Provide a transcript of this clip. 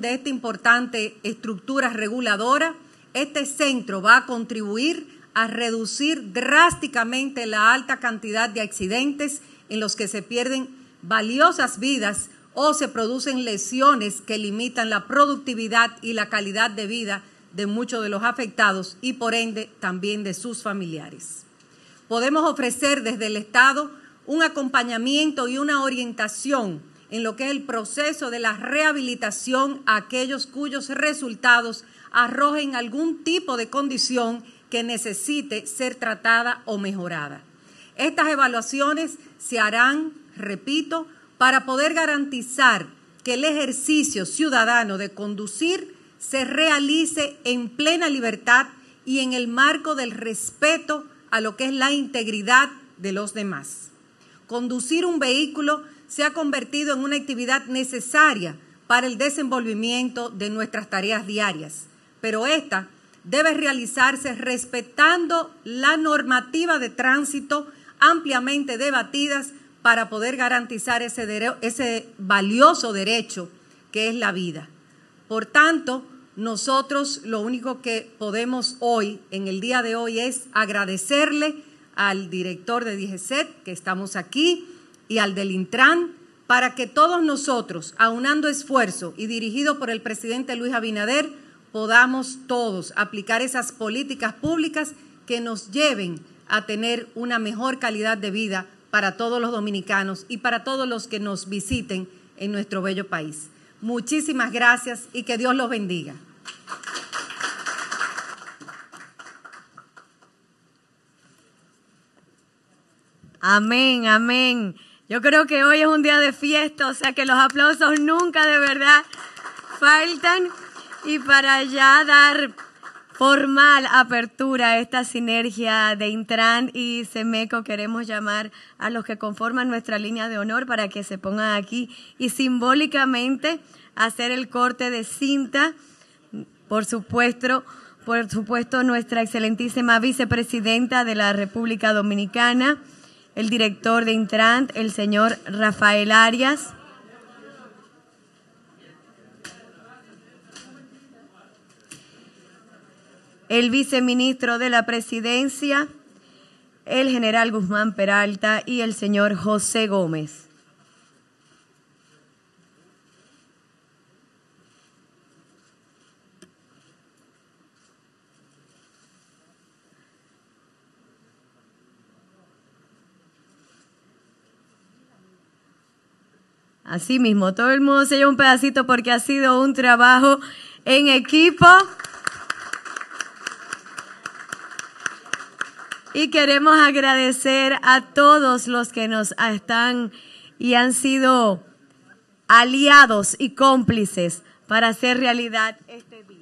de esta importante estructura reguladora, este centro va a contribuir a reducir drásticamente la alta cantidad de accidentes en los que se pierden valiosas vidas o se producen lesiones que limitan la productividad y la calidad de vida de muchos de los afectados y por ende también de sus familiares. Podemos ofrecer desde el Estado un acompañamiento y una orientación en lo que es el proceso de la rehabilitación a aquellos cuyos resultados arrojen algún tipo de condición que necesite ser tratada o mejorada. Estas evaluaciones se harán, repito, para poder garantizar que el ejercicio ciudadano de conducir se realice en plena libertad y en el marco del respeto a lo que es la integridad de los demás. Conducir un vehículo se ha convertido en una actividad necesaria para el desenvolvimiento de nuestras tareas diarias, pero esta debe realizarse respetando la normativa de tránsito ampliamente debatidas para poder garantizar ese, ese valioso derecho que es la vida. Por tanto, nosotros lo único que podemos hoy, en el día de hoy, es agradecerle al director de DGCET, que estamos aquí, y al del Intran para que todos nosotros, aunando esfuerzo y dirigido por el presidente Luis Abinader, podamos todos aplicar esas políticas públicas que nos lleven a tener una mejor calidad de vida para todos los dominicanos y para todos los que nos visiten en nuestro bello país. Muchísimas gracias y que Dios los bendiga. Amén, amén. Yo creo que hoy es un día de fiesta, o sea que los aplausos nunca de verdad faltan. Y para ya dar formal apertura a esta sinergia de Intran y Semeco, queremos llamar a los que conforman nuestra línea de honor para que se pongan aquí y simbólicamente hacer el corte de cinta. Por supuesto, por supuesto, nuestra excelentísima vicepresidenta de la República Dominicana el director de Intrant, el señor Rafael Arias. El viceministro de la Presidencia, el general Guzmán Peralta y el señor José Gómez. Así mismo, todo el mundo se lleva un pedacito porque ha sido un trabajo en equipo. Y queremos agradecer a todos los que nos están y han sido aliados y cómplices para hacer realidad este día.